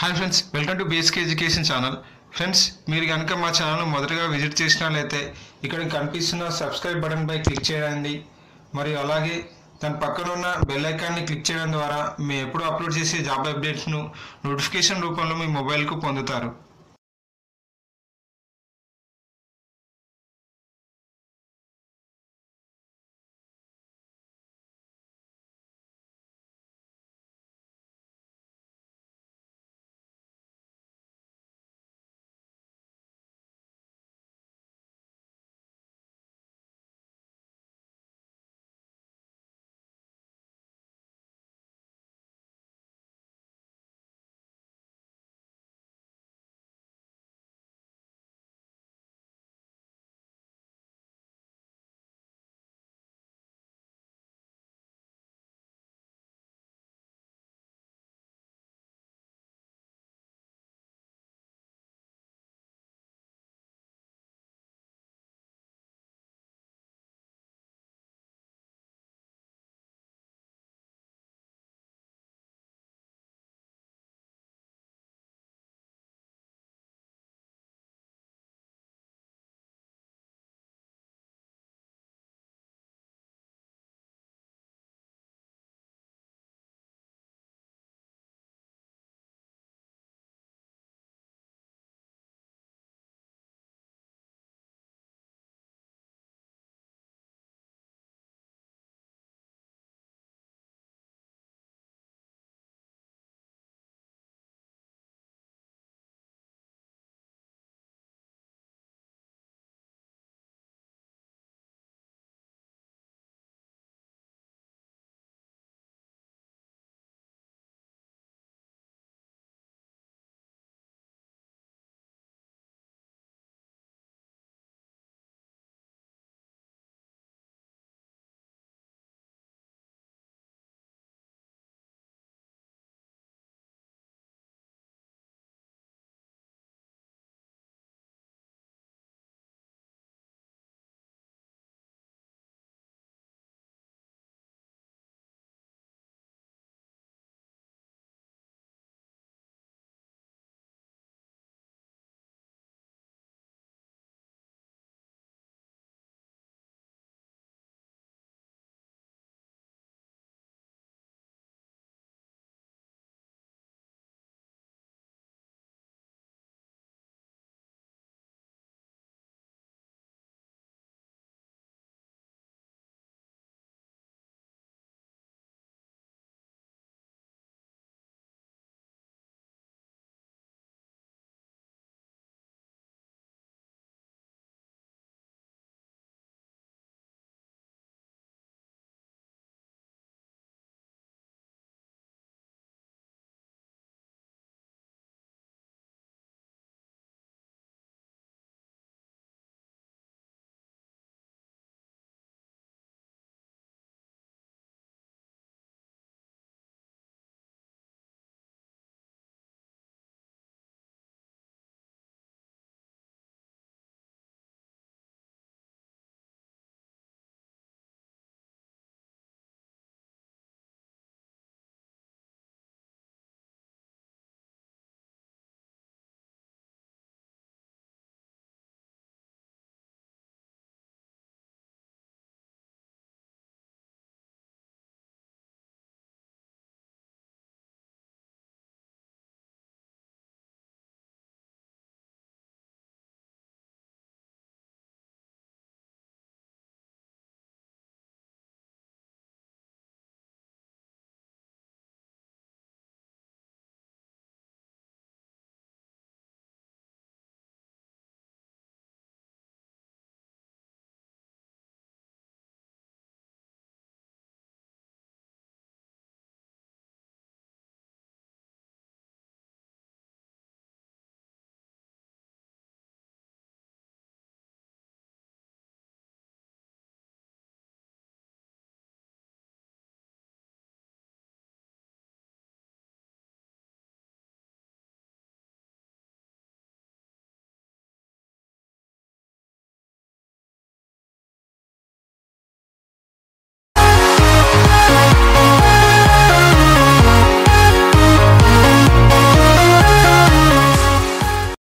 Hi friends welcome to basic education channel friends మీరు కనుక మా ఛానల్ మొదటగా విజిట్ చేసినట్లయితే ఇక్కడ కనిపిస్తున్న సబ్స్క్రైబ్ బటన్పై క్లిక్ చేయండి. మరియు అలాగే దాని పక్కన ఉన్న బెల్ ఐకాన్ని క్లిక్ చేయడం ద్వారా మేము ఎప్పుడు అప్లోడ్ చేసే జాబ్ అప్డేట్స్ను నోటిఫికేషన్ రూపంలో మీ మొబైల్కు పొందుతారు.